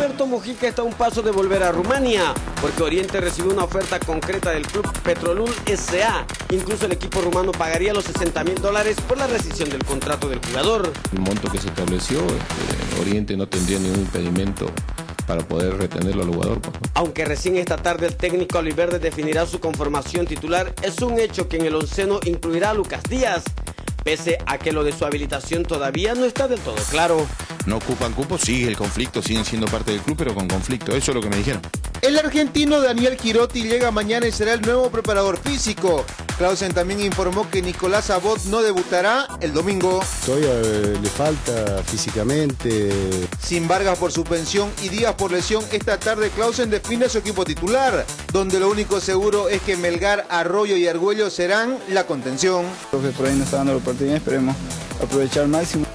Alberto Mujica está a un paso de volver a Rumania, porque Oriente recibió una oferta concreta del club Petrolul SA. Incluso el equipo rumano pagaría los 60 mil dólares por la rescisión del contrato del jugador. El monto que se estableció, este, Oriente no tendría ningún impedimento para poder retenerlo al jugador. Pues, Aunque recién esta tarde el técnico Oliverde definirá su conformación titular, es un hecho que en el onceno incluirá a Lucas Díaz, pese a que lo de su habilitación todavía no está del todo claro. No ocupan cupo, sigue el conflicto, siguen siendo parte del club, pero con conflicto. Eso es lo que me dijeron. El argentino Daniel Girotti llega mañana y será el nuevo preparador físico. Clausen también informó que Nicolás Abot no debutará el domingo. Todavía eh, le falta físicamente. Sin Vargas por suspensión y Díaz por lesión, esta tarde Clausen define su equipo titular, donde lo único seguro es que Melgar, Arroyo y Argüello serán la contención. El profe por ahí nos está dando la oportunidad, esperemos aprovechar al máximo.